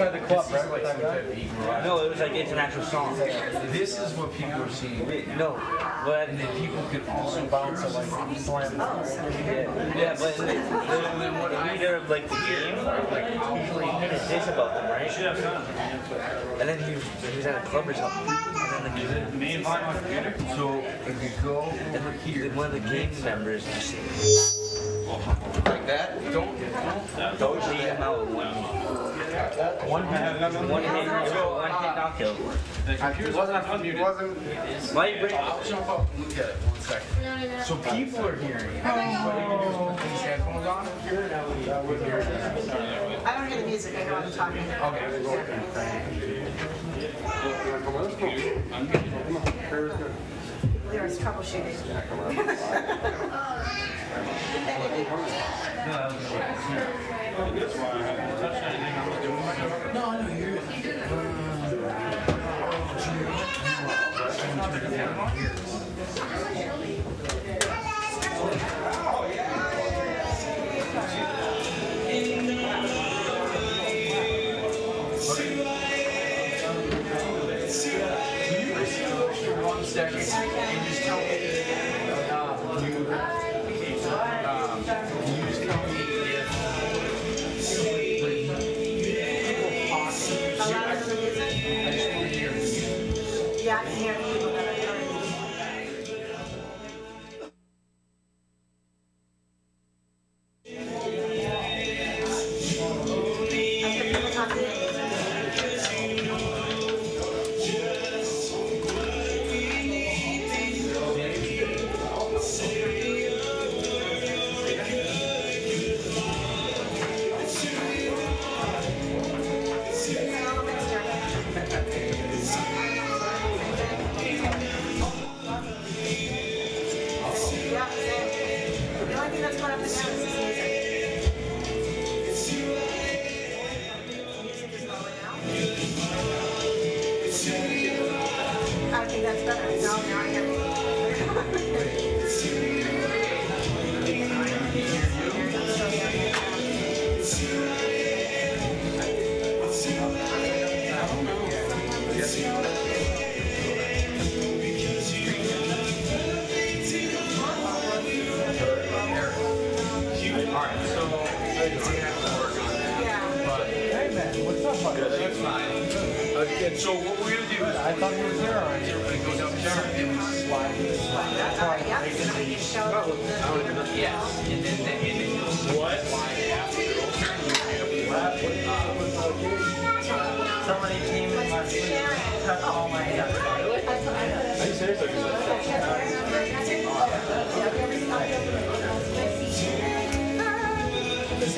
outside the club, right? With that? No, it was like it's an actual song. This is what people are seeing. No, but And then people could also Bounce it like slam. yeah, but the, the, the leader of like the game, like usually he did this about them, right? And then he was, he was at a club or something, and then the, So if you go and over the, here, one of the gang members just Like that? don't don't don't beat him out one One hand. one hit, one hit knockout. It wasn't, it wasn't, you bring? I'll jump up and look at it one second. So people are hearing. it. What you do is put these headphones on. I don't hear the music, I know I'm talking. Okay. There's troubleshooting. Yeah.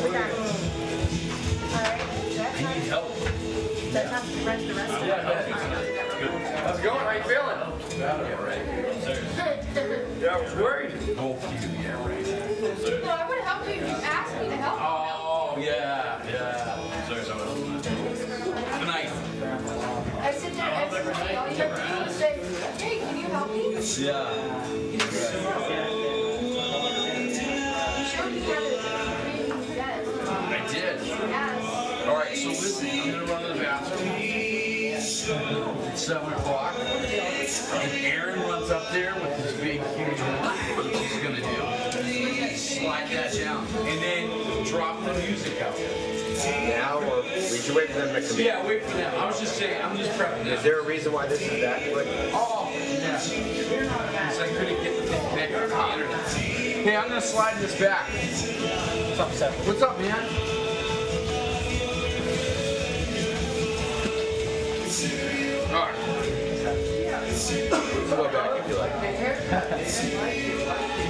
Disregard. All right. That's I need help. That's not the rest, the rest of it. How's it going? How you feeling? Yeah, right. Yeah, I was worried. Both you, yeah, right. No, I would have helped you if you asked me to help. Oh, yeah, yeah. Sorry, sorry. Good night. I sit there every day, all you have to do is say, hey, can you help me? Yeah. Yes. All right, so listen, I'm gonna run to the bathroom. It's seven o'clock. And Aaron runs up there with his big, huge one. What he's gonna do? Slide that down, and then drop the music out. Now, or we should wait for them to come. Yeah, wait for them. I was just saying, I'm just prepping Is there a reason why this is that quick? Oh, yeah. Because I couldn't get the thing back on the internet. Hey, I'm gonna slide this back. What's up, Seth? What's up, man? Like.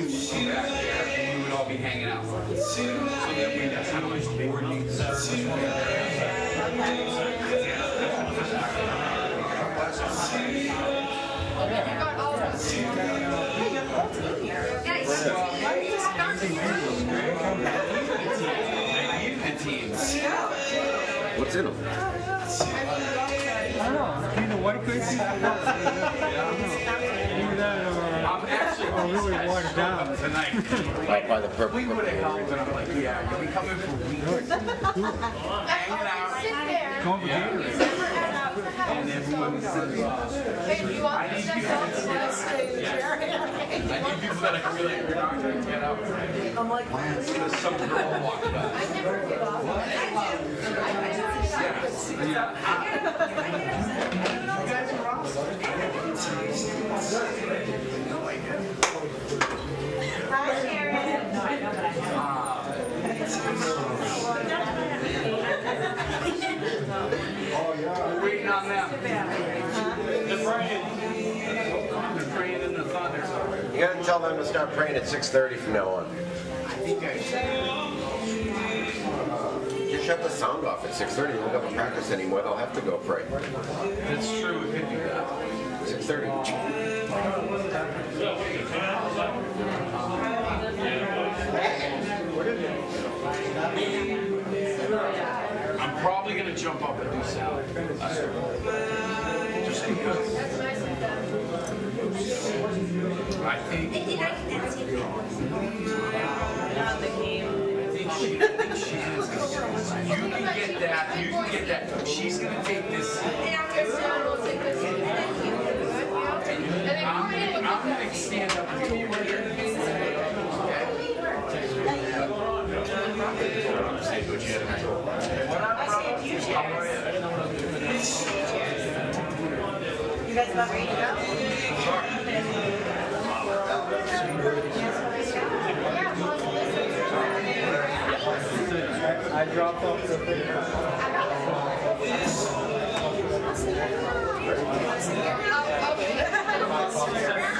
Then I would just go back there we would all be hanging out. So that we kind of like coordinate. Okay, you got all of us. Nice. I need the teams. What's in them? I don't know, crazy or either that or, I'm actually or really watered down. tonight. Right by the purple. We would have helped, and I'm like, yeah, you'll be coming for weeks. Hanging out. Sit there. Going for Gatorade. And everyone says, Hey, you want this stuff else? Let's stay in the chair. I need people that are really, you're not gonna get up. I'm like, Because some girl walked by. I never give up. I do. I I do. Yeah. You gotta tell them to start praying at 6.30 from now on. I think I You shut the sound off at 6.30, you won't have to practice anymore, they'll have to go pray. That's true, we could do that. 6.30. I'm probably gonna jump up and do salad. Just because. I think. I think she, I think she is gonna You can get that, you can get that. She's gonna take this. And after Sarah will take this. And then I'm Corinne gonna, I'm gonna stand up and be over here. I dropped off the paper.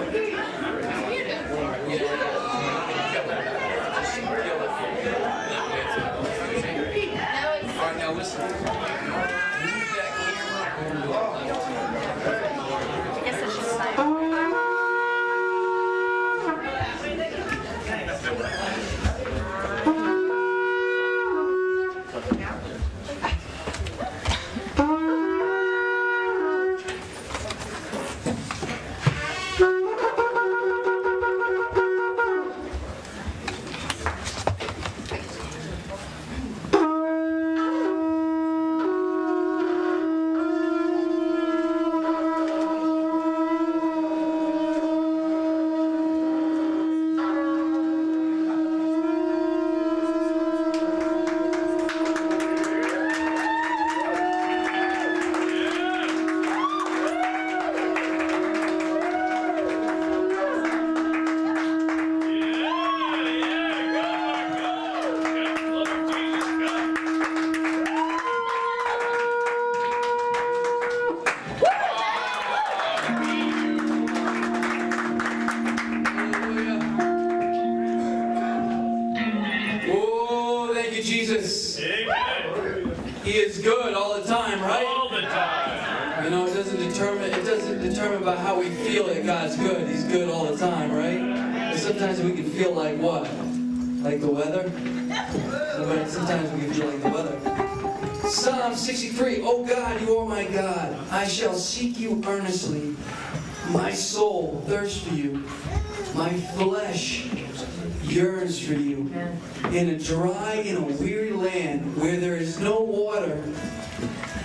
In a dry and a weary land where there is no water,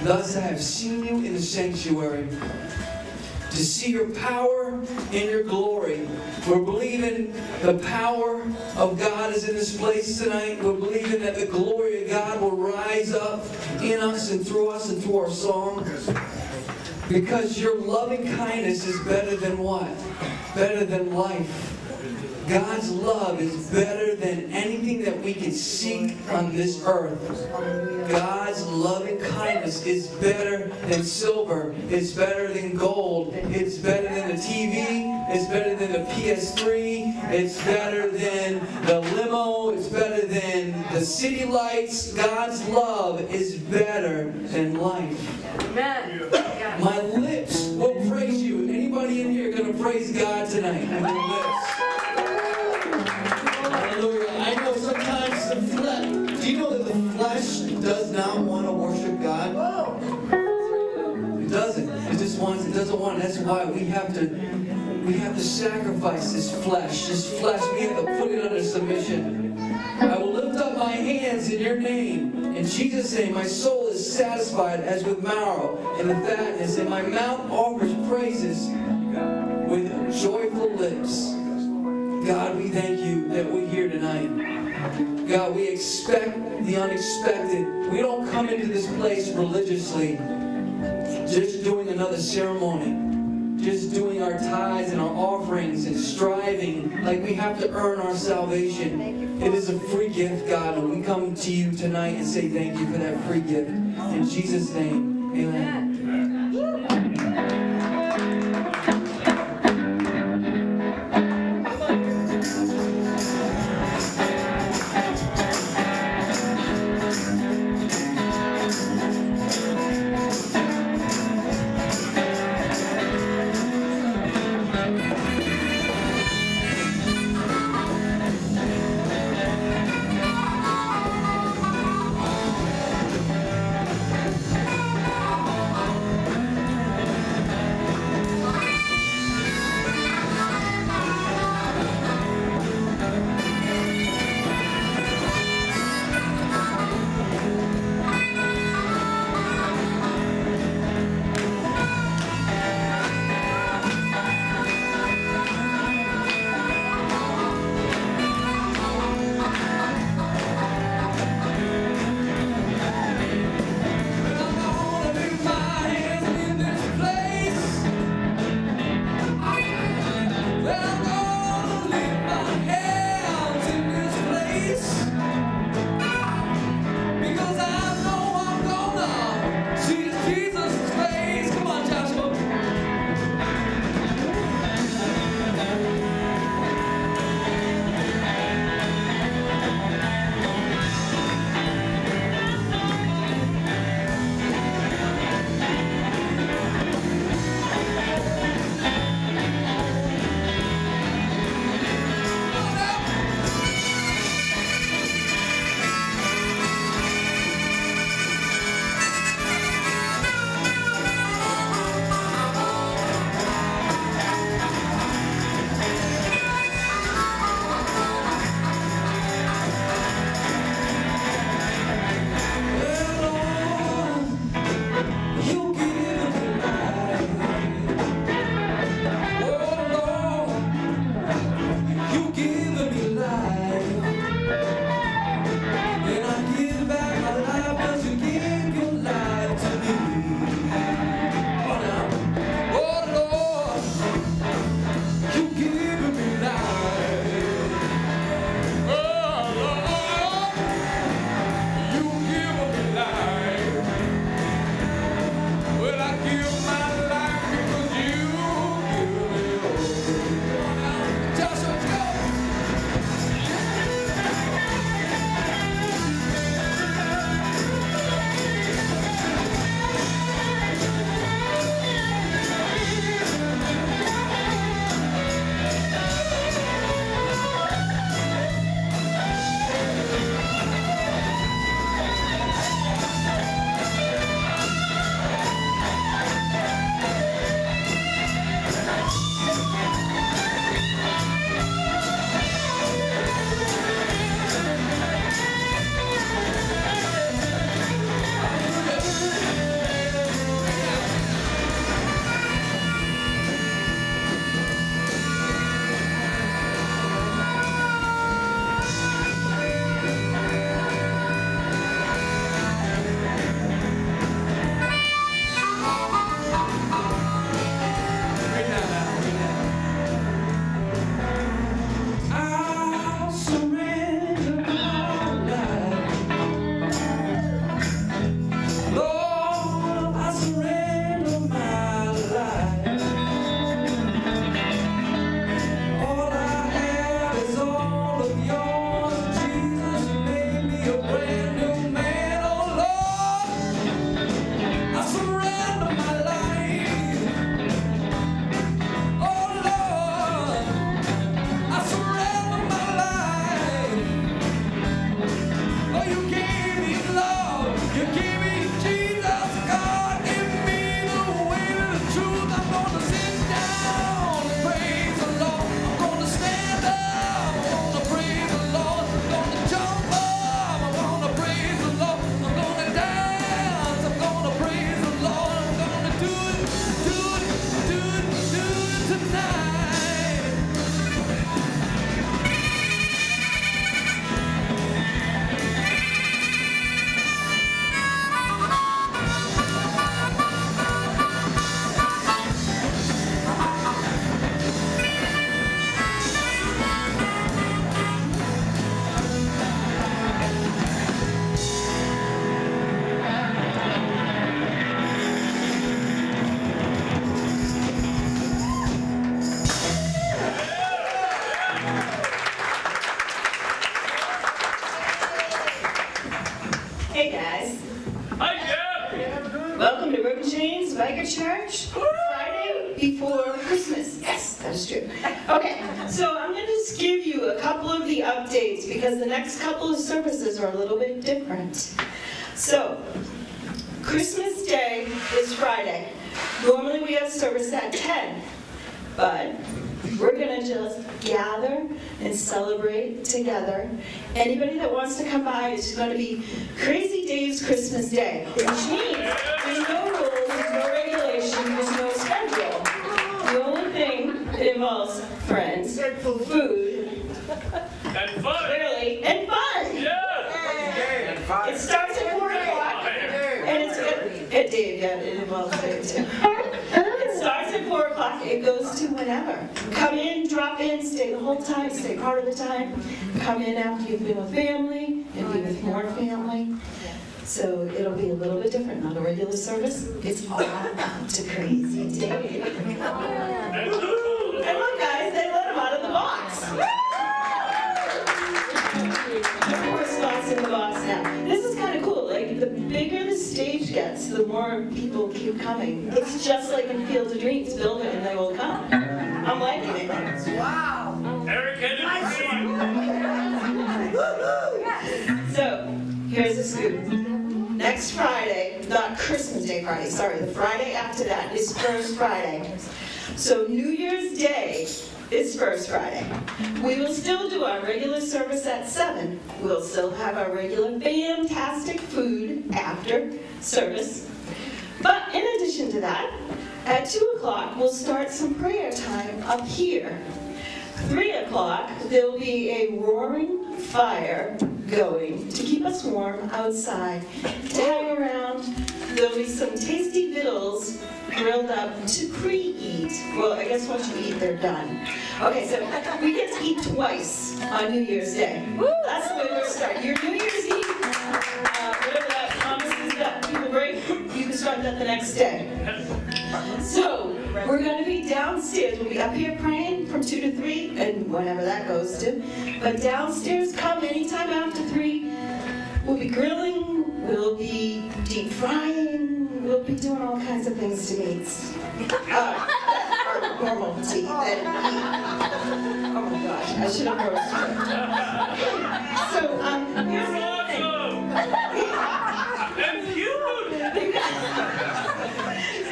Thus I have seen you in the sanctuary to see your power and your glory. We're believing the power of God is in this place tonight. We're believing that the glory of God will rise up in us and through us and through our song. Because your loving kindness is better than what? Better than life. God's love is better than anything that we can seek on this earth. God's loving kindness is better than silver. It's better than gold. It's better than the TV. It's better than the PS3. It's better than the limo. It's better than the city lights. God's love is better than life. Amen. My lips will praise you. Anybody in here gonna praise God tonight? their lips? Hallelujah. I know sometimes the flesh. Do you know that the flesh does not want to worship God? It doesn't. It just wants. It doesn't want. That's why we have to. We have to sacrifice this flesh. This flesh. We have to put it under submission. I will lift up my hands in your name. In Jesus' name, my soul is satisfied as with marrow and the fatness, and my mouth offers praises with joyful lips. God, we thank you that we're here tonight. God, we expect the unexpected. We don't come into this place religiously, just doing another ceremony, just doing our tithes and our offerings and striving like we have to earn our salvation. It is a free gift, God, and we come to you tonight and say thank you for that free gift. In Jesus' name, amen. The time. Come in after you've been with family, and be with more family. So it'll be a little bit different, not a regular service. It's all about to crazy Dave. And look guys, they let him out of the box. Four spots in the box now. This is kind of cool. Like the bigger the stage gets, the more people keep coming. It's just like in Field of Dreams. Build it and they will come. I'm liking it. Eric So here's the scoop. Next Friday, not Christmas Day Friday. Sorry, the Friday after that is First Friday. So New Year's Day is First Friday. We will still do our regular service at 7. We'll still have our regular fantastic food after service. But in addition to that, at 2 o'clock, we'll start some prayer time up here. 3 o'clock, there'll be a roaring fire going to keep us warm outside. To hang around, there'll be some tasty victuals grilled up to pre-eat. Well, I guess once you eat, they're done. Okay, so we get to eat twice on New Year's Day. That's the way we're starting. Your New Year's Eve, uh, whatever that promises that people break, you can start that the next day. So, we're going to be downstairs. We'll be up here praying from 2 to 3, and whenever that goes to. But downstairs, come anytime after 3. We'll be grilling, we'll be deep frying, we'll be doing all kinds of things to meats. Uh, our normal that eat. Oh my gosh, I should have roasted. So, um, here's the thing. And cute.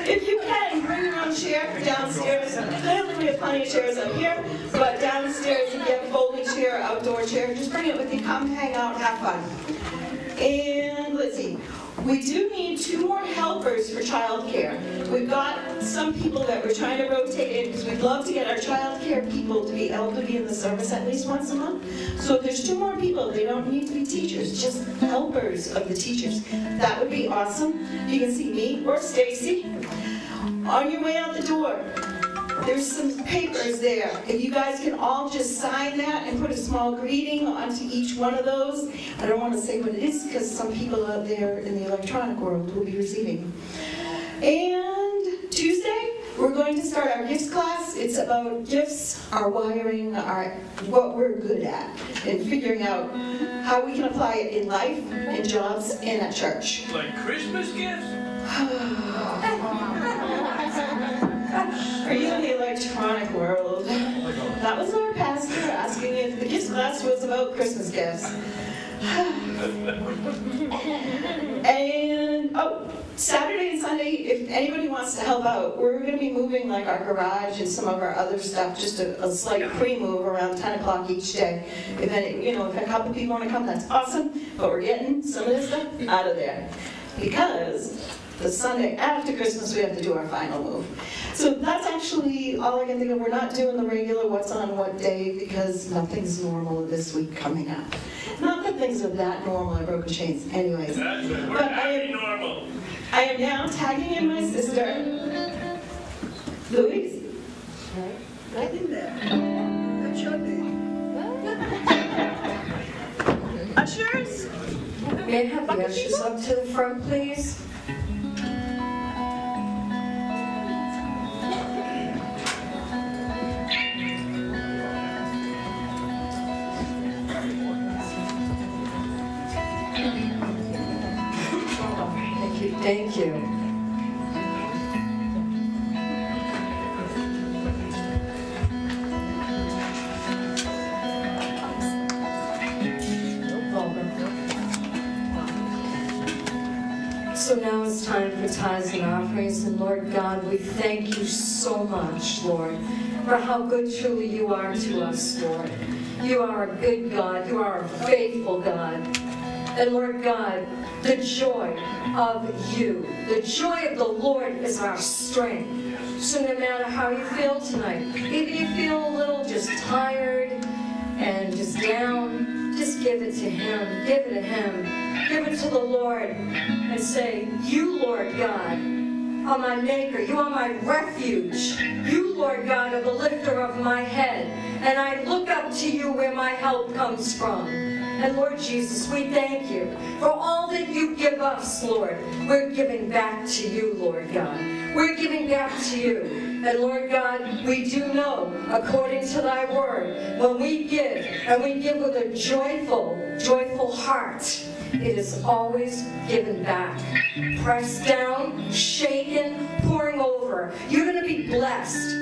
If you can, bring your own chair for downstairs. Clearly, we have plenty of chairs up here, but downstairs, you have a folding chair, outdoor chair, just bring it with you. Come hang out, have fun. And let's see, we do need two more helpers for childcare. We've got some people that we're trying to rotate in because we'd love to get our childcare people to be able to be in the service at least once a month. So if there's two more people, they don't need to be teachers, just helpers of the teachers. That would be awesome. You can see me or Stacy. On your way out the door, there's some papers there. If you guys can all just sign that and put a small greeting onto each one of those. I don't want to say what it is because some people out there in the electronic world will be receiving. And Tuesday, we're going to start our gifts class. It's about gifts, our wiring, our what we're good at, and figuring out how we can apply it in life, in jobs, and at church. Like Christmas gifts? Are you in the electronic world? That was our pastor asking if the gifts class was about Christmas gifts. And, oh, Saturday and Sunday, if anybody wants to help out, we're gonna be moving like our garage and some of our other stuff, just a, a slight pre-move around ten o'clock each day. If any, you know, if a couple people wanna come, that's awesome, but we're getting some of this stuff out of there. Because the Sunday after Christmas, we have to do our final move. So that's actually all I can think of. We're not doing the regular what's on what day because nothing's normal this week coming up. Not that things are that normal, I Broken Chains. Anyways. That's it. We're But I happy am, normal. I am now tagging in my sister, Louise. Get in there. That's your name. Ushers. May I have the ushers up to the front, please? Thank you. So now it's time for tithes and offerings, and Lord God, we thank you so much, Lord, for how good truly you are to us, Lord. You are a good God. You are a faithful God. And Lord God, the joy of you, the joy of the Lord is our strength. So no matter how you feel tonight, even if you feel a little just tired and just down, just give it to Him. Give it to Him. Give it to the Lord and say, You, Lord God, are my maker. You are my refuge. You, Lord God, are the lifter of my head. And I look up to you where my help comes from. And Lord Jesus, we thank you for all that you give us, Lord. We're giving back to you, Lord God. We're giving back to you. And Lord God, we do know, according to thy word, when we give, and we give with a joyful, joyful heart, it is always given back. Pressed down, shaken, pouring over. You're going to be blessed.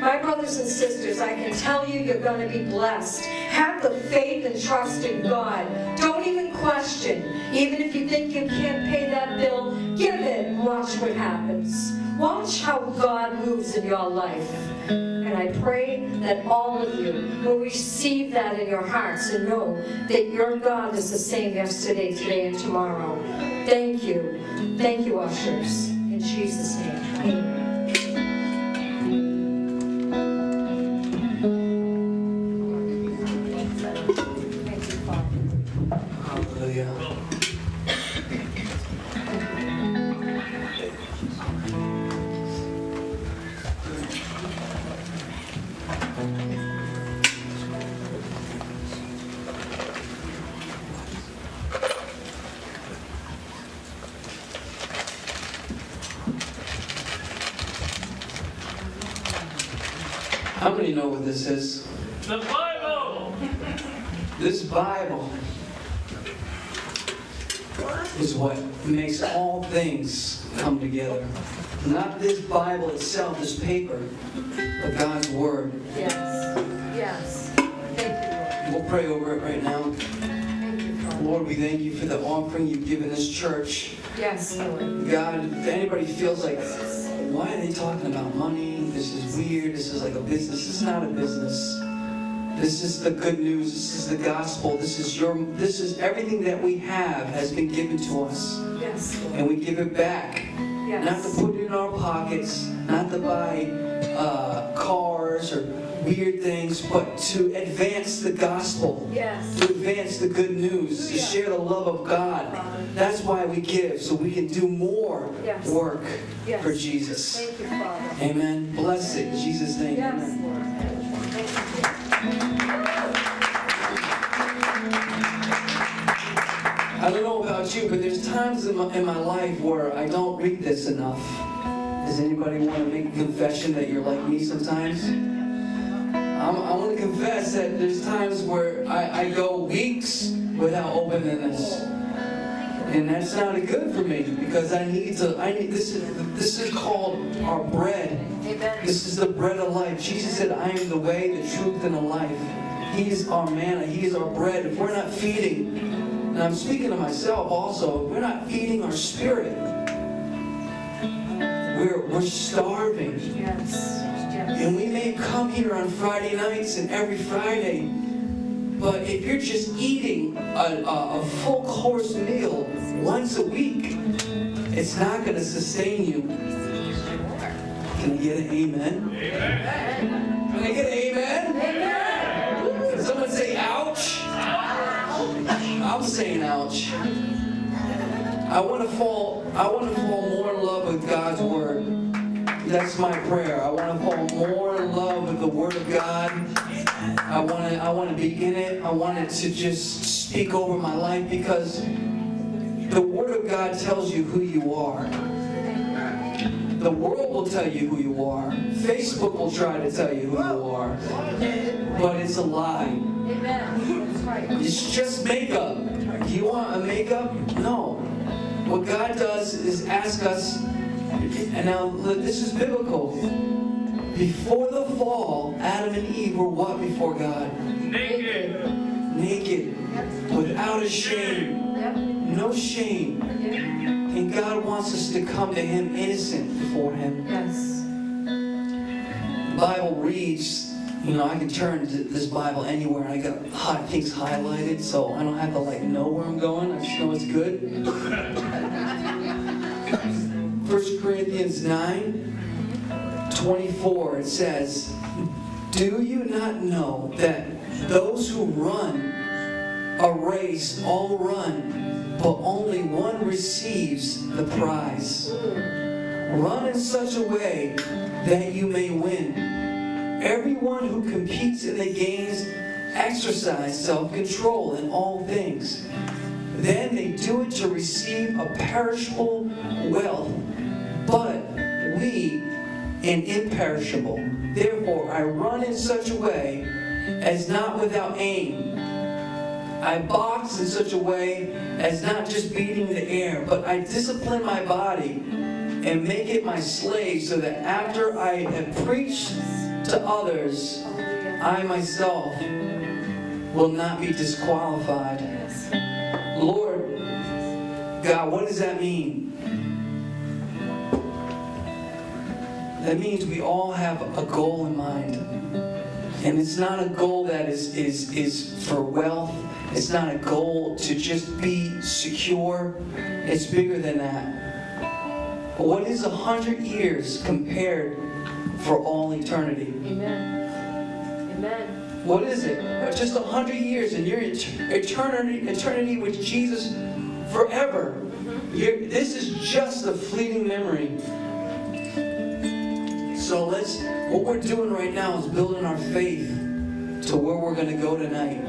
My brothers and sisters, I can tell you you're going to be blessed. Have the faith and trust in God. Don't even question. Even if you think you can't pay that bill, give it and watch what happens. Watch how God moves in your life. And I pray that all of you will receive that in your hearts and know that your God is the same yesterday, today, and tomorrow. Thank you. Thank you, ushers. In Jesus' name, amen. This Bible itself, this paper, but God's Word. Yes. Yes. Thank you, Lord. We'll pray over it right now. Thank you, Father. Lord, we thank you for the offering you've given this church. Yes, Lord. God, if anybody feels like, why are they talking about money? This is weird. This is like a business. This is not a business. This is the good news. This is the gospel. This is your. This is everything that we have has been given to us, Yes, Lord. and we give it back. Not to put it in our pockets, not to buy uh, cars or weird things, but to advance the gospel, Yes. to advance the good news, to share the love of God. That's why we give, so we can do more Yes. work Yes. for Jesus. Thank you, Father. Amen. Bless it in Jesus' name. Yes, Amen. Lord. Thank you. I don't know about you, but there's times in my, in my life where I don't read this enough. Does anybody want to make a confession that you're like me sometimes? I'm, I want to confess that there's times where I, I go weeks without opening this. And that's not good for me because I need to, I need, this is, this is called our bread. Amen. This is the bread of life. Jesus said, I am the way, the truth, and the life. He is our manna. He is our bread. If we're not feeding, and I'm speaking to myself also, we're not feeding our spirit, we're, we're starving. Yes. Yes. And we may come here on Friday nights and every Friday, but if you're just eating a, a, a full course meal once a week, it's not going to sustain you. Can I get an amen? Amen. Can I get an amen? Amen. I'm saying ouch. I want to fall. I want to fall more in love with God's word. That's my prayer. I want to fall more in love with the Word of God. I want to. I want to be in it. I want it to just speak over my life because the Word of God tells you who you are. The world will tell you who you are. Facebook will try to tell you who you are, but it's a lie. Amen. That's right. It's just makeup. Do you want a makeup? No. What God does is ask us, and now this is biblical. Before the fall, Adam and Eve were what before God? Naked. Naked, without a shame. No shame. Yep. And God wants us to come to Him innocent before Him. Yes. The Bible reads, you know, I can turn to this Bible anywhere and I got hot things highlighted so I don't have to like know where I'm going. I just know it's good. 1 Corinthians 9 24, it says, Do you not know that those who run a race all run, but only one receives the prize? Run in such a way that you may win. Everyone who competes in the games exercise self-control in all things. Then they do it to receive a perishable wealth, but we an imperishable. Therefore I run in such a way as not without aim. I box in such a way as not just beating the air, but I discipline my body and make it my slave so that after I have preached to others, I myself will not be disqualified. Lord, God, what does that mean? That means we all have a goal in mind. And it's not a goal that is, is, is for wealth. It's not a goal to just be secure. It's bigger than that. What is a hundred years compared for all eternity? Amen. Amen. What is it? Just a hundred years and your eternity, eternity with Jesus forever. Mm-hmm. You're, this is just a fleeting memory. So let's, what we're doing right now is building our faith to where we're going to go tonight.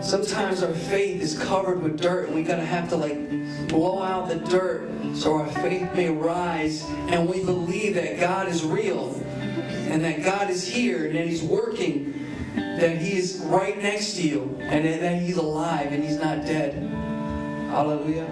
Sometimes our faith is covered with dirt and we got to have to like blow out the dirt so our faith may rise and we believe that God is real and that God is here and that He's working, that He is right next to you and that He's alive and He's not dead. Hallelujah,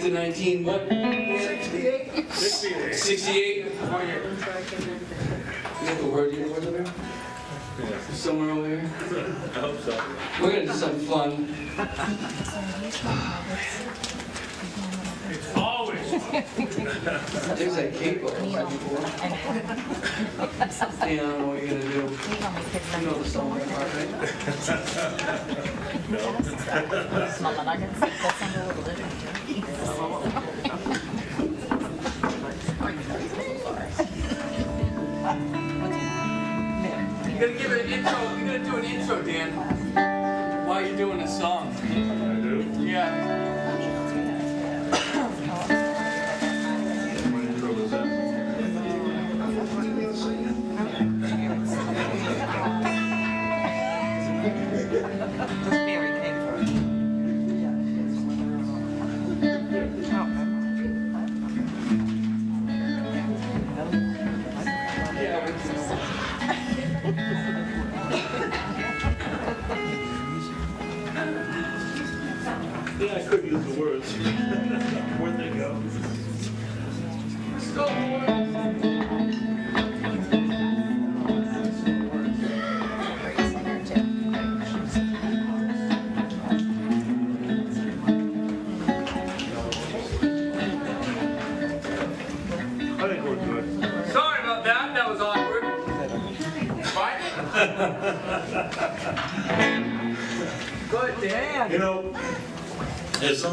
back to 19 what? 68. 68. You got the word, you know word? Somewhere over here? I hope so. We're gonna do something fun. Always. There's that capo right before. Yeah, I don't know what you're gonna do. You know the song by heart, right? You gotta give it an intro. You gotta do an intro, Dan. Why are you're doing a song. Yeah. Yeah,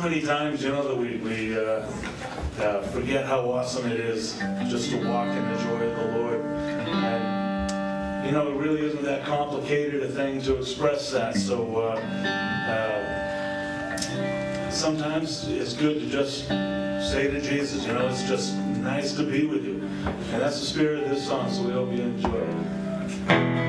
many times, you know, that we, we uh, uh, forget how awesome it is just to walk in the joy of the Lord. And, you know, it really isn't that complicated a thing to express that. So uh, uh, sometimes it's good to just say to Jesus, you know, it's just nice to be with you. And that's the spirit of this song, so we hope you enjoy it.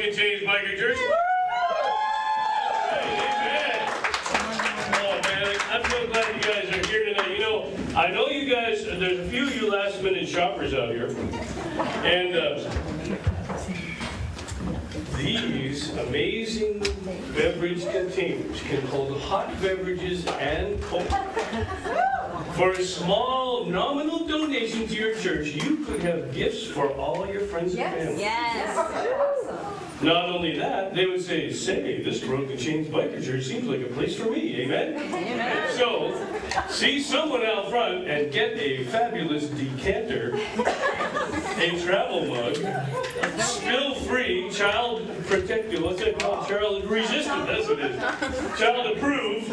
Else at Broken Chains Biker Church. Oh man, I'm so glad you guys are here tonight. You know, I know you guys. There's a few of you last minute shoppers out here, and uh, these amazing beverage containers can hold hot beverages and cold. For a small nominal donation to your church, you could have gifts for all your friends and family. Not only that, they would say, say, this Broken Chains Biker Church seems like a place for me, amen? Amen. So, see someone out front and get a fabulous decanter, a travel mug, spill-free, child protected, what's that called? Child resistant, that's what it is. Child approved,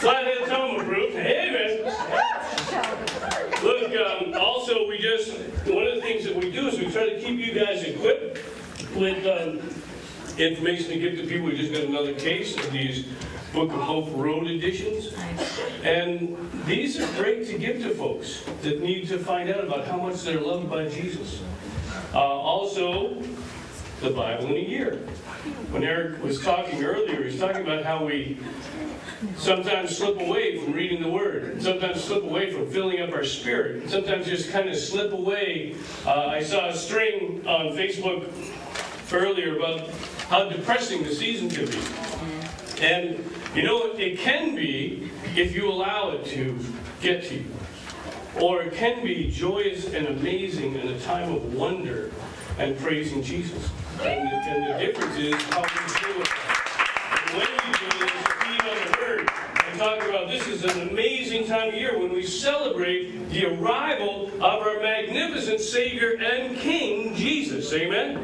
flathead thumb approved, hey man. Look, um, also, we just, one of the things that we do is we try to keep you guys equipped with um, information to give to people. We just got another case of these Book of Hope Road editions. And these are great to give to folks that need to find out about how much they're loved by Jesus. Uh, also, the Bible in a year. When Eric was talking earlier, he was talking about how we sometimes slip away from reading the Word, sometimes slip away from filling up our spirit, sometimes just kind of slip away. Uh, I saw a string on Facebook earlier about how depressing the season can be. And, you know, it can be if you allow it to get to you. Or it can be joyous and amazing in a time of wonder and praising Jesus. And the, and the difference is how we do it. And when we do is feed on the word. And talk about this is an amazing time of year when we celebrate the arrival of our magnificent Savior and King, Jesus. Amen?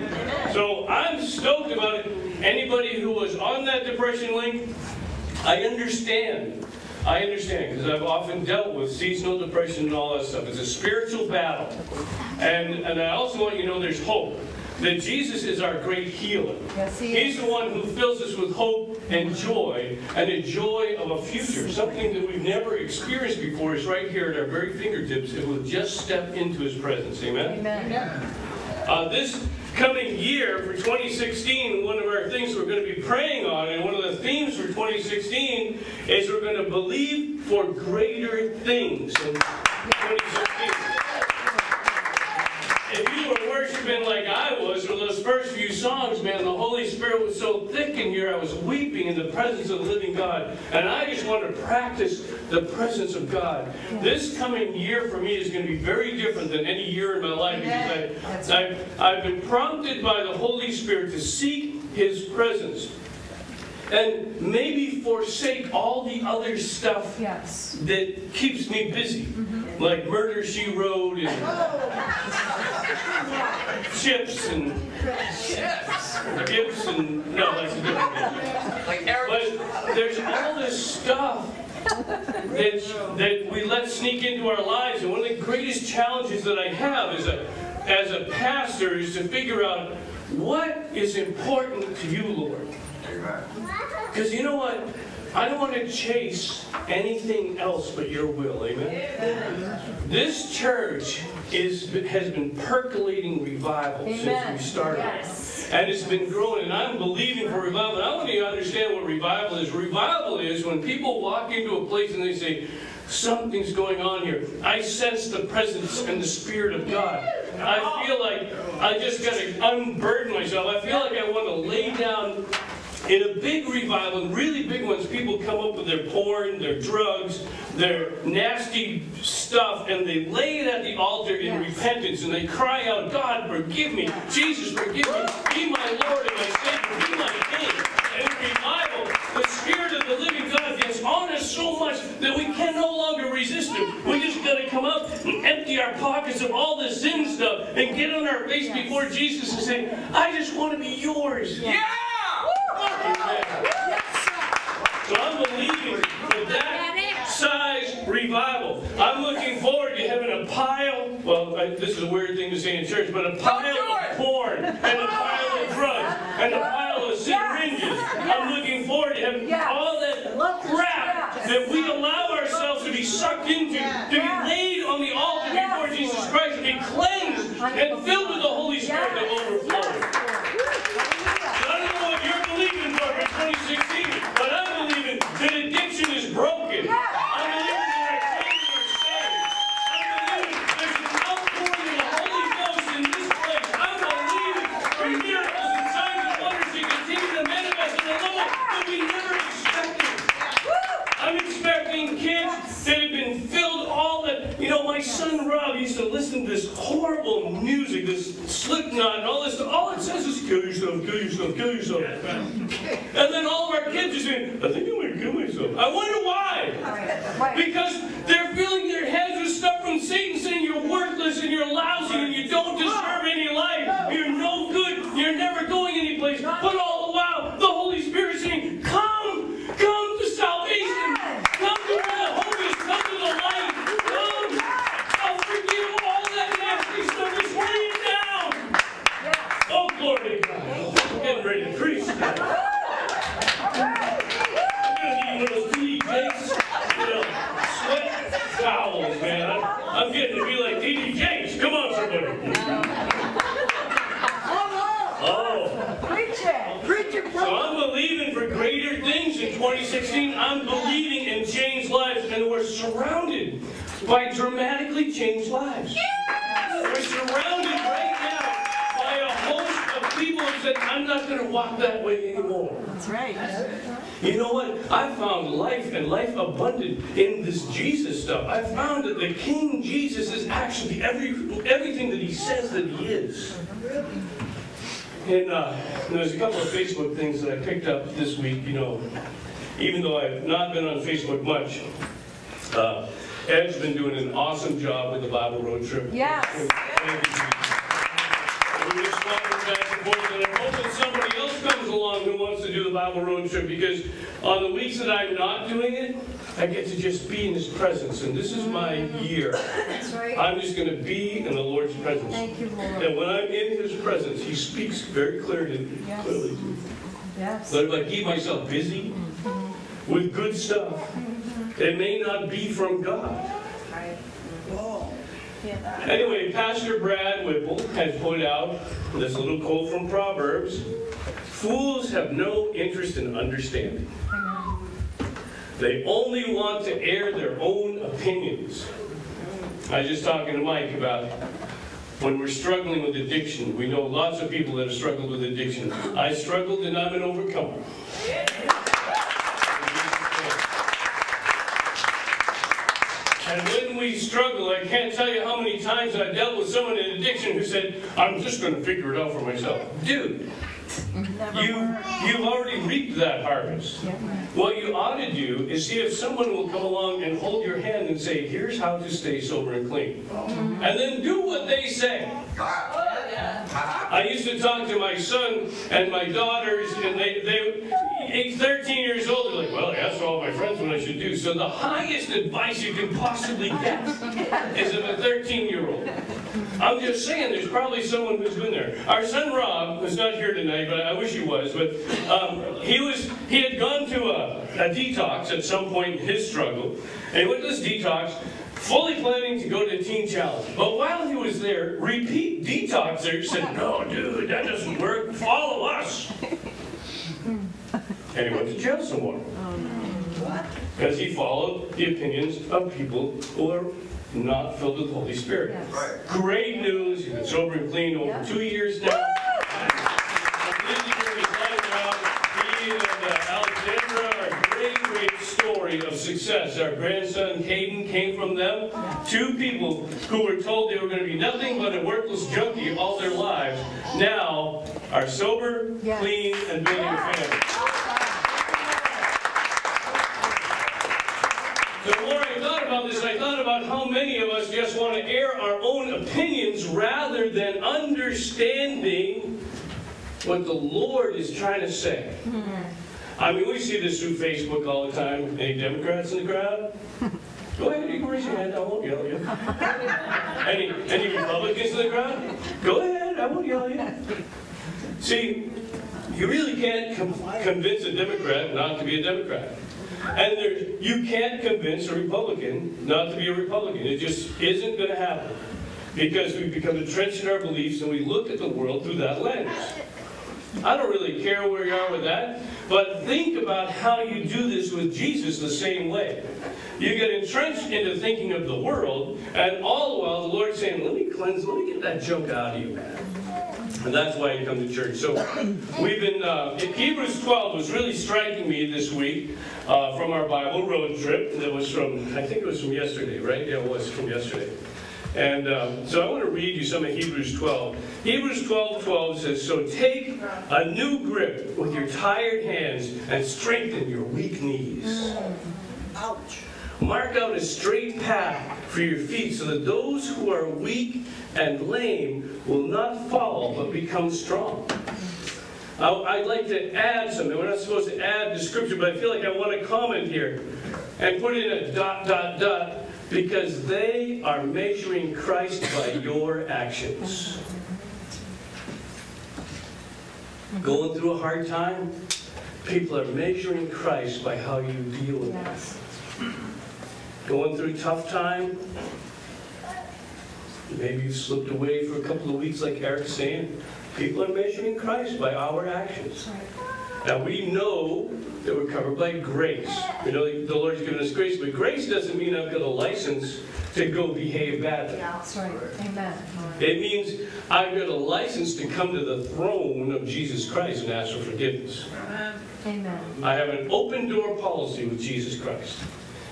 So I'm stoked about it. Anybody who was on that depression link, I understand. I understand because I've often dealt with seasonal depression and all that stuff. It's a spiritual battle. And, and I also want you to know there's hope. That Jesus is our great healer. Yes, he He's the one who fills us with hope and joy, and a joy of a future. Something that we've never experienced before is right here at our very fingertips if we'll just step into his presence. Amen? Amen. Uh, this coming year for 2016, one of our things we're going to be praying on, and one of the themes for 2016 is we're going to believe for greater things in 2016. If you were worshiping like I was for those first few songs, man, the Holy Spirit was so thick in here, I was weeping in the presence of the living God. And I just want to practice the presence of God. This coming year for me is going to be very different than any year in my life because I, I've, I've been prompted by the Holy Spirit to seek His presence. And maybe forsake all the other stuff that keeps me busy. Mm-hmm. Like Murder, She Wrote, and chips and chips, gifts and no, that's a different thing. Like But there's all this stuff that that we let sneak into our lives, and one of the greatest challenges that I have as a as a pastor is to figure out what is important to you, Lord. Because you know what? I don't want to chase anything else but your will. Amen. This church is has been percolating revival Amen. since we started. Yes. And it's been growing, and I'm believing for revival. And I want you to understand what revival is. Revival is when people walk into a place and they say, Something's going on here. I sense the presence and the Spirit of God. I feel like I just got to unburden myself. I feel like I want to lay down in a big revival, really big ones, people come up with their porn, their drugs, their nasty stuff, and they lay it at the altar in repentance, and they cry out, God, forgive me. Jesus, forgive me. Be my Lord and my Savior. Be my King. And in revival, the Spirit of the living God gets on us so much that we can no longer resist Him. We just got to come up and empty our pockets of all the sin stuff and get on our face before Jesus and say, I just want to be yours. Yeah! So I'm believing for that size revival. I'm looking forward to having a pile, well, I, this is a weird thing to say in church, but a pile of porn, and a pile of drugs, and a pile of syringes. I'm looking forward to having all that crap that we allow ourselves to be sucked into, to be laid on the altar before Jesus Christ, and be cleansed and filled with the Holy Spirit that overflows. I don't know what you're believing for for 2016, but I'm believing that addiction is broken. I'm believing that our children are saved. I'm believing there's an outpouring of the Holy Ghost in this place. I'm believing for miracles and signs and wonders to continue to manifest in a level that we never expected. I'm expecting kids that have been filled all that, you know, my son Rob used to listen to this horrible music, this Slipknot and all this, all it says is kill yourself, kill yourself, kill yourself. And then all of our kids are saying, I think I'm gonna kill myself. I wonder why. Because they're filling their heads with stuff from Satan saying you're worthless and you're lousy and you don't deserve any life. You're no good, you're never going anyplace. But all the while, the Holy Spirit is saying, come, come to salvation. Come to where the hope is, come to the light. Come, I'll forgive all that nasty stuff that's weighing down. Oh, glory to God. I'm getting ready to preach. I'm gonna need one of those TD Jakes, you know, sweat towels, man. I'm, I'm getting to be like TD Jakes. Come on, somebody. Oh. Preach it. Preach it. So I'm believing for greater things in 2016. I'm believing in changed lives, and we're surrounded by dramatically changed lives. We're surrounded right now by a host of people who said, I'm not going to walk that way anymore. That's right. You know what? I found life and life abundant in this Jesus stuff. I found that the King Jesus is actually every, everything that he says that he is. And uh, there's a couple of Facebook things that I picked up this week. You know, even though I've not been on Facebook much, uh, Ed's been doing an awesome job with the Bible road trip. Yes. You, We're just swapping back and forth, and I'm hoping somebody else comes along who wants to do the Bible road trip because on the weeks that I'm not doing it, I get to just be in His presence, and this is my mm-hmm. year. That's right. I'm just going to be in the Lord's presence. Thank you, Lord. And when I'm in His presence, He speaks very clearly. Yes. clearly to me. Yes. But if I keep myself busy mm-hmm. with good stuff, mm-hmm. it may not be from God. Anyway, Pastor Brad Whipple has put out this little quote from Proverbs Fools have no interest in understanding. They only want to air their own opinions. I was just talking to Mike about when we're struggling with addiction. We know lots of people that have struggled with addiction. I struggled and I'm an overcomer. And when we struggle, I can't tell you how many times I dealt with someone in addiction who said, I'm just going to figure it out for myself. Dude, you, you've already reaped that harvest. What you ought to do is see if someone will come along and hold your hand and say, here's how to stay sober and clean. Mm-hmm. And then do what they say. Ah. Oh, I used to talk to my son and my daughters, and they, they eight, 13 years old, they're like, well, I asked all my friends what I should do. So the highest advice you can possibly get is of a 13-year-old. I'm just saying, there's probably someone who's been there. Our son Rob, who's not here tonight, but I wish he was, but um, he was he had gone to a, a detox at some point in his struggle, and he went to this detox, fully planning to go to teen challenge. But while he was there, repeat detoxers said, no, dude, that doesn't work. Follow us. And he went to jail some more. Because he followed the opinions of people who are not filled with the Holy Spirit. Right. Great news. He's been sober and clean over two years now. Completely turned his life around. He and uh, Alexandra great, great story of success. Our grandson Caden came from them. Two people who were told they were going to be nothing but a worthless junkie all their lives now are sober, clean, and building a family. The more I thought about this, I thought about how many of us just want to air our own opinions rather than understanding what the Lord is trying to say. Hmm. I mean, we see this through Facebook all the time. Any Democrats in the crowd? Go ahead, you can raise your hand. I won't yell at you. Any, any Republicans in the crowd? Go ahead, I won't yell at you. See, you really can't com- convince a Democrat not to be a Democrat. And there, you can't convince a Republican not to be a Republican. It just isn't going to happen. Because we've become entrenched in our beliefs and we look at the world through that lens. I don't really care where you are with that, but think about how you do this with Jesus the same way. You get entrenched into thinking of the world, and all the while the Lord's saying, let me cleanse, let me get that junk out of you, man. And that's why you come to church. So we've been, uh, Hebrews 12 was really striking me this week uh, from our Bible road trip. That was from, I think it was from yesterday, right? Yeah, it was from yesterday. And um, so I want to read you some of Hebrews 12. Hebrews 12 12 says, So take a new grip with your tired hands and strengthen your weak knees. Ouch. Mark out a straight path for your feet so that those who are weak and lame will not fall but become strong. I'd like to add something. We're not supposed to add the scripture, but I feel like I want to comment here and put in a dot, dot, dot because they are measuring Christ by your actions. Going through a hard time, people are measuring Christ by how you deal with it. Going through a tough time, maybe you slipped away for a couple of weeks, like Eric's saying. People are measuring Christ by our actions. Now we know that we're covered by grace. We know that the Lord's given us grace, but grace doesn't mean I've got a license to go behave badly. That's right. Amen. It means I've got a license to come to the throne of Jesus Christ and ask for forgiveness. Amen. I have an open door policy with Jesus Christ.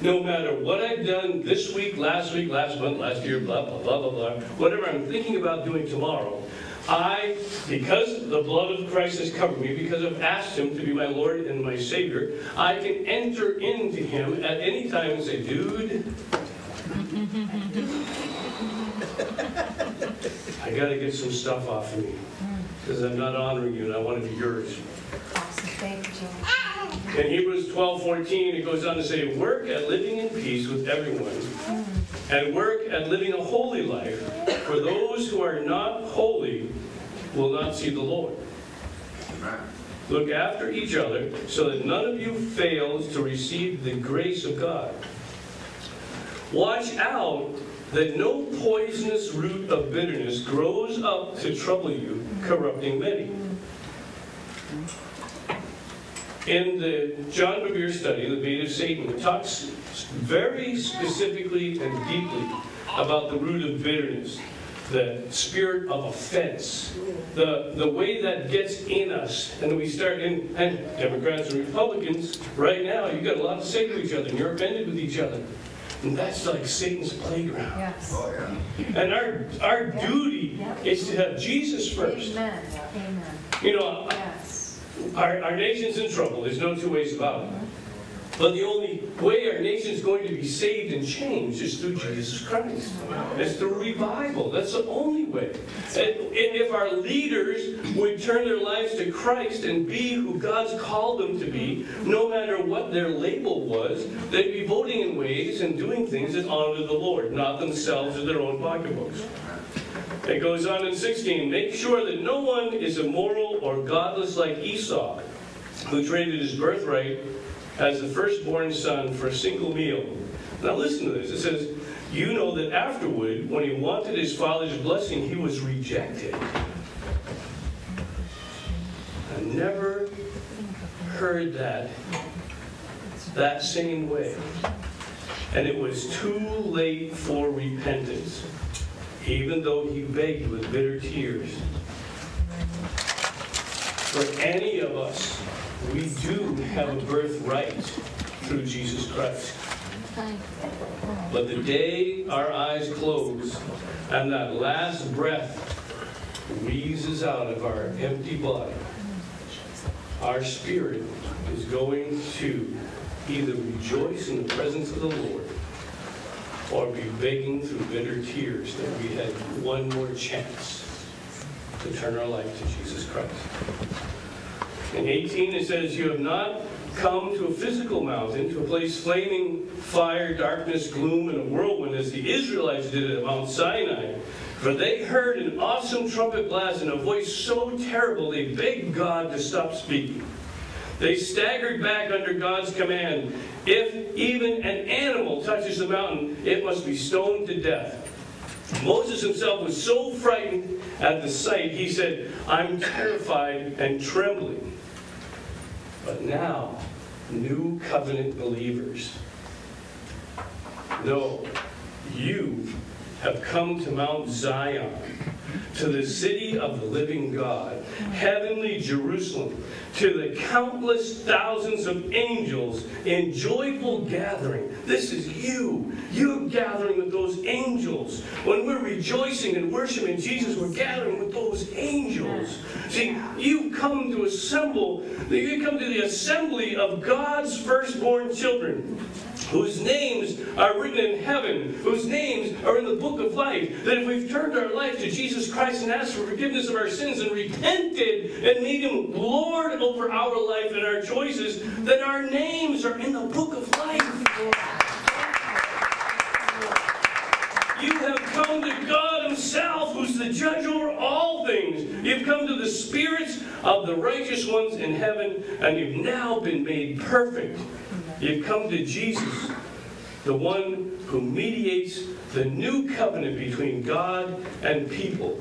No matter what I've done this week, last week, last month, last year, blah, blah, blah, blah, blah, whatever I'm thinking about doing tomorrow, I, because the blood of Christ has covered me, because I've asked Him to be my Lord and my Savior, I can enter into Him at any time and say, dude, I got to get some stuff off of me because I'm not honoring you and I want to be yours. Awesome. Thank you, Joe. In Hebrews 12 14, it goes on to say, Work at living in peace with everyone, and work at living a holy life, for those who are not holy will not see the Lord. Look after each other so that none of you fails to receive the grace of God. Watch out that no poisonous root of bitterness grows up to trouble you, corrupting many. In the John Bevere study, The Bait of Satan, it talks very specifically and deeply about the root of bitterness, the spirit of offense, the, the way that gets in us. And we start in, and Democrats and Republicans, right now, you've got a lot to say to each other, and you're offended with each other. And that's like Satan's playground. Yes. Oh, yeah. And our, our duty is to have Jesus first. Amen. Amen. You know, Yes. Our, our nation's in trouble. There's no two ways about it. But the only way our nation's going to be saved and changed is through Jesus Christ. It's through revival. That's the only way. And, and if our leaders would turn their lives to Christ and be who God's called them to be, no matter what their label was, they'd be voting in ways and doing things that honor the Lord, not themselves or their own pocketbooks. It goes on in 16, make sure that no one is immoral or godless like Esau, who traded his birthright as the firstborn son for a single meal. Now listen to this. It says, you know that afterward, when he wanted his father's blessing, he was rejected. I never heard that that same way. And it was too late for repentance, even though he begged with bitter tears. For any of us, we do have a birthright through Jesus Christ. But the day our eyes close and that last breath wheezes out of our empty body, our spirit is going to either rejoice in the presence of the Lord or be begging through bitter tears that we had one more chance to turn our life to Jesus Christ. In 18, it says, You have not come to a physical mountain, to a place flaming fire, darkness, gloom, and a whirlwind, as the Israelites did at Mount Sinai. For they heard an awesome trumpet blast and a voice so terrible they begged God to stop speaking. They staggered back under God's command. If even an animal touches the mountain, it must be stoned to death. Moses himself was so frightened at the sight, he said, I'm terrified and trembling. But now, new covenant believers, no, you have come to Mount Zion, to the city of the living God, heavenly Jerusalem, to the countless thousands of angels in joyful gathering. This is you. You're gathering with those angels. When we're rejoicing and worshiping Jesus, we're gathering with those angels. See, you come to assemble, you come to the assembly of God's firstborn children whose names are written in heaven, whose names are in the book of life. That if we've turned our life to Jesus Christ and asked for forgiveness of our sins and repented and made Him Lord over our life and our choices, that our names are in the book of life. You have come to God Himself, who's the judge over all things. You've come to the spirits of the righteous ones in heaven, and you've now been made perfect. You've come to Jesus, the one who mediates the new covenant between God and people,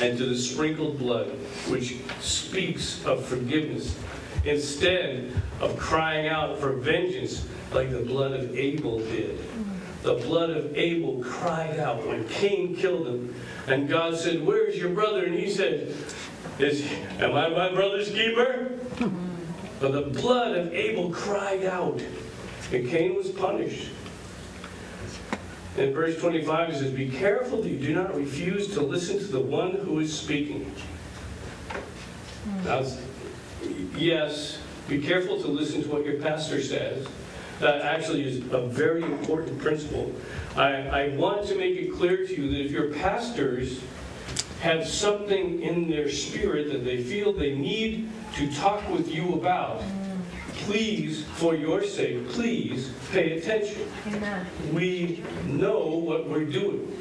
and to the sprinkled blood, which speaks of forgiveness, instead of crying out for vengeance like the blood of Abel did. The blood of Abel cried out when Cain killed him, and God said, Where's your brother? And he said, Is, Am I my brother's keeper? But the blood of Abel cried out, and Cain was punished. In verse 25, it says, Be careful that you do not refuse to listen to the one who is speaking. Now, yes, be careful to listen to what your pastor says. That actually is a very important principle. I, I want to make it clear to you that if your pastors have something in their spirit that they feel they need to talk with you about, please, for your sake, please pay attention. We know what we're doing.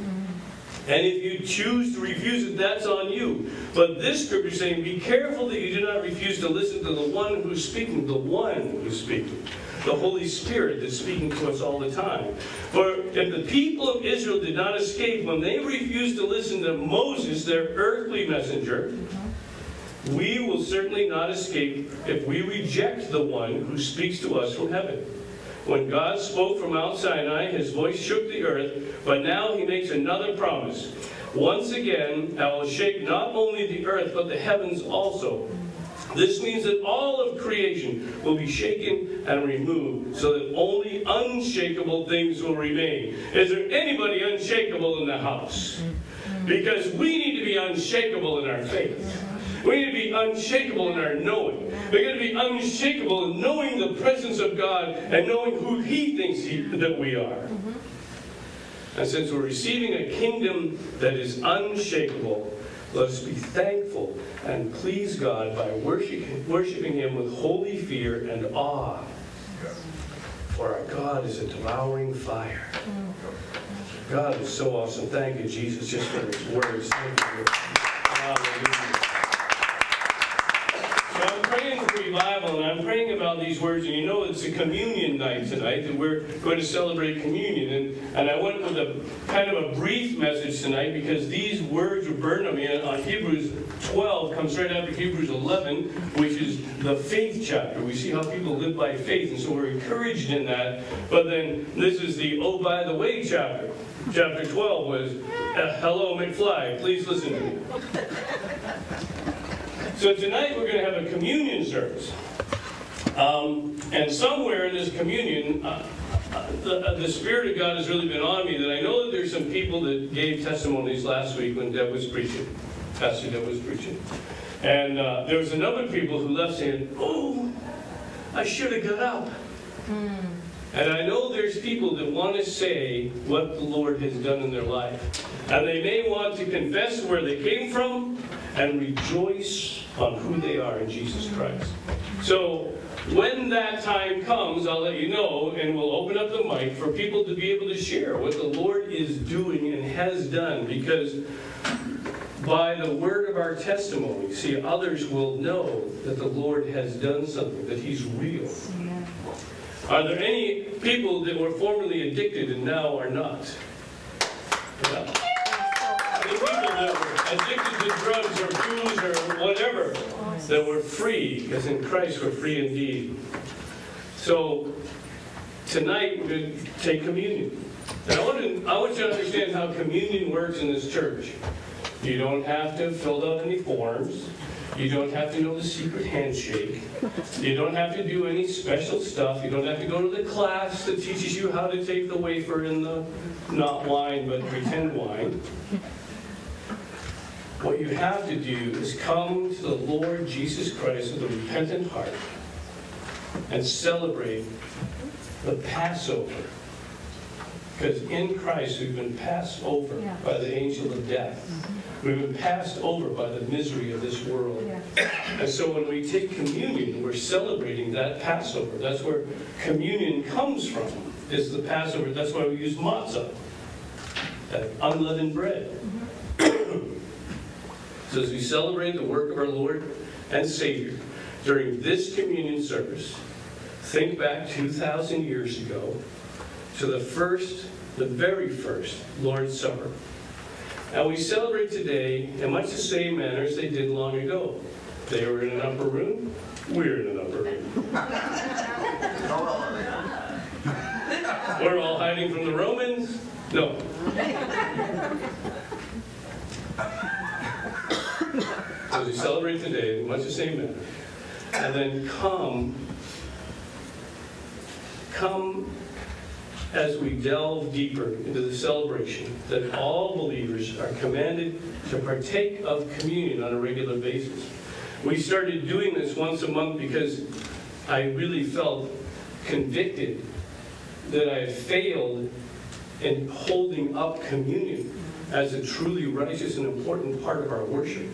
And if you choose to refuse it, that's on you. But this scripture is saying, be careful that you do not refuse to listen to the one who's speaking, the one who's speaking. The Holy Spirit that's speaking to us all the time. For if the people of Israel did not escape when they refused to listen to Moses, their earthly messenger, we will certainly not escape if we reject the one who speaks to us from heaven. When God spoke from Mount Sinai, his voice shook the earth, but now he makes another promise. Once again, I will shake not only the earth, but the heavens also. This means that all of creation will be shaken and removed, so that only unshakable things will remain. Is there anybody unshakable in the house? Because we need to be unshakable in our faith. We need to be unshakable in our knowing. We're going to be unshakable in knowing the presence of God and knowing who He thinks he, that we are. And since we're receiving a kingdom that is unshakable, let us be thankful and please God by worshiping, worshiping Him with holy fear and awe. For our God is a devouring fire. God is so awesome. Thank you, Jesus, just for His words. Thank you. Hallelujah. So I'm revival, and I'm praying about these words, and you know it's a communion night tonight, and we're going to celebrate communion. And, and I went with a kind of a brief message tonight because these words were burned on me. On Hebrews 12 comes right after Hebrews 11, which is the faith chapter. We see how people live by faith, and so we're encouraged in that. But then this is the oh by the way chapter. Chapter 12 was uh, hello McFly. Please listen to me. So tonight we're going to have a communion service. Um, and somewhere in this communion, uh, uh, the, uh, the Spirit of God has really been on me that I know that there's some people that gave testimonies last week when Deb was preaching. Pastor Deb was preaching. And uh, there was a number of people who left saying, oh, I should have got up. And I know there's people that want to say what the Lord has done in their life. And they may want to confess where they came from and rejoice on who they are in Jesus Christ. So when that time comes, I'll let you know, and we'll open up the mic for people to be able to share what the Lord is doing and has done, because by the word of our testimony, see, others will know that the Lord has done something, that He's real. Are there any people that were formerly addicted and now are not? Yeah. The people that were addicted to drugs or booze or whatever, that were free, because in Christ we're free indeed. So tonight we're going to take communion. And I want, to, I want you to understand how communion works in this church. You don't have to fill out any forms. You don't have to know the secret handshake. You don't have to do any special stuff. You don't have to go to the class that teaches you how to take the wafer in the, not wine, but pretend wine. What you have to do is come to the Lord Jesus Christ with a repentant heart and celebrate the Passover. Because in Christ we've been passed over by the angel of death. Mm-hmm. We've been passed over by the misery of this world. And so when we take communion, we're celebrating that Passover. That's where communion comes from, is the Passover. That's why we use matzah, that unleavened bread. Mm-hmm. So as we celebrate the work of our Lord and Savior during this communion service, think back 2,000 years ago to the first, the very first Lord's Supper. And we celebrate today in much the same manner as they did long ago. They were in an upper room, we're in an upper room. We're all hiding from the Romans? No. So we celebrate today in much the same manner. And then come, come as we delve deeper into the celebration that all believers are commanded to partake of communion on a regular basis. We started doing this once a month because I really felt convicted that I failed in holding up communion as a truly righteous and important part of our worship.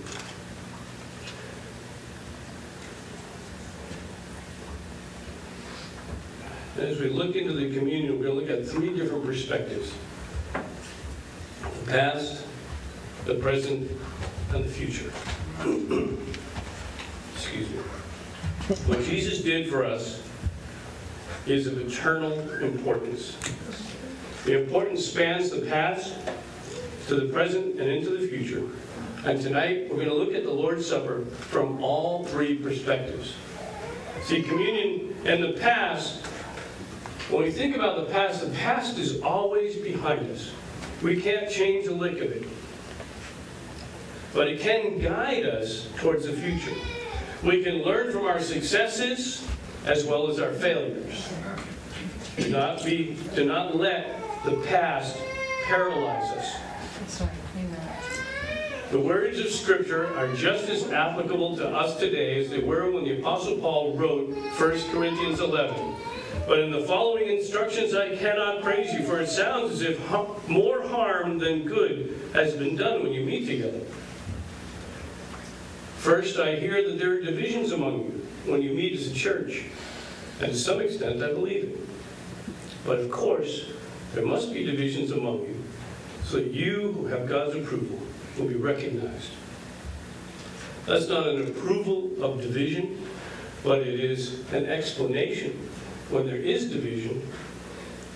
And as we look into the communion, we're going to look at three different perspectives. The past, the present, and the future. Excuse me. What Jesus did for us is of eternal importance. The importance spans the past to the present and into the future. And tonight we're going to look at the Lord's Supper from all three perspectives. See, communion in the past, when we think about the past, the past is always behind us. We can't change a lick of it. But it can guide us towards the future. We can learn from our successes as well as our failures. Do not, be, do not let the past paralyze us. The words of Scripture are just as applicable to us today as they were when the Apostle Paul wrote 1 Corinthians 11. But in the following instructions I cannot praise you, for it sounds as if more harm than good has been done when you meet together. First, I hear that there are divisions among you when you meet as a church. And to some extent, I believe it. But of course, there must be divisions among you, so that you who have God's approval will be recognized. That's not an approval of division, but it is an explanation. When there is division,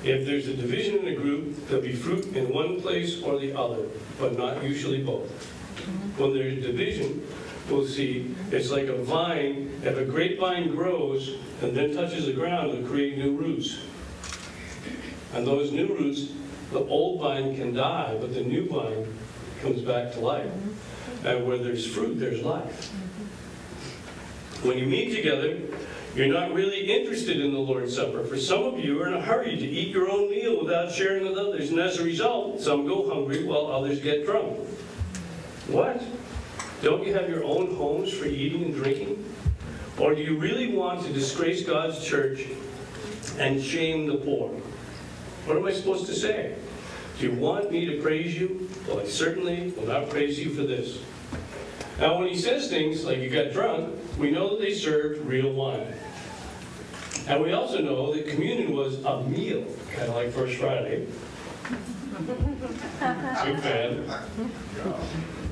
if there's a division in a group, there'll be fruit in one place or the other, but not usually both. When there's division, we'll see it's like a vine. If a grapevine grows and then touches the ground, it'll create new roots. And those new roots, the old vine can die, but the new vine comes back to life. And where there's fruit, there's life. When you meet together, you're not really interested in the Lord's Supper. For some of you are in a hurry to eat your own meal without sharing with others, and as a result, some go hungry while others get drunk. What? Don't you have your own homes for eating and drinking? Or do you really want to disgrace God's church and shame the poor? What am I supposed to say? Do you want me to praise you? Well, I certainly will not praise you for this. Now, when he says things like you got drunk, we know that they served real wine. And we also know that communion was a meal, kind of like First Friday. Big fan.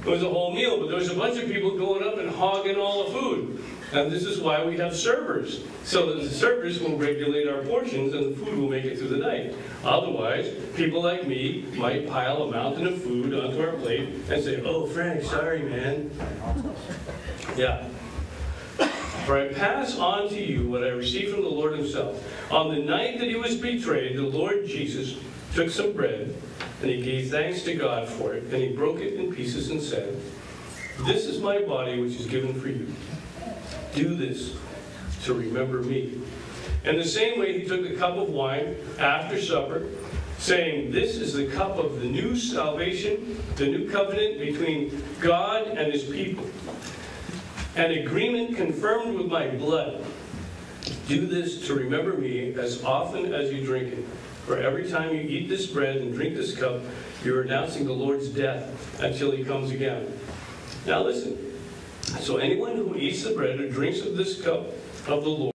It was a whole meal, but there was a bunch of people going up and hogging all the food. And this is why we have servers, so that the servers will regulate our portions and the food will make it through the night. Otherwise, people like me might pile a mountain of food onto our plate and say, oh, Frank, sorry, man. Yeah. For I pass on to you what I received from the Lord himself. On the night that he was betrayed, the Lord Jesus took some bread, and he gave thanks to God for it, and he broke it in pieces and said, This is my body which is given for you. Do this to remember me. In the same way, he took a cup of wine after supper, saying, This is the cup of the new salvation, the new covenant between God and his people. An agreement confirmed with my blood. Do this to remember me as often as you drink it. For every time you eat this bread and drink this cup, you're announcing the Lord's death until he comes again. Now listen. So anyone who eats the bread or drinks of this cup of the Lord,